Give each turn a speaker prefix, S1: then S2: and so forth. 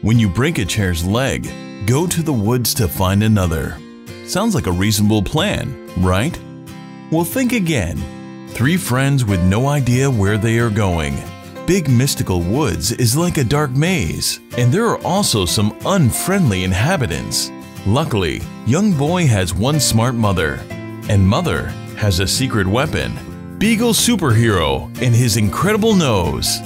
S1: When you break a chair's leg, go to the woods to find another. Sounds like a reasonable plan, right? Well, think again. Three friends with no idea where they are going. Big Mystical Woods is like a dark maze, and there are also some unfriendly inhabitants. Luckily, young boy has one smart mother, and mother has a secret weapon Beagle Superhero and his incredible nose.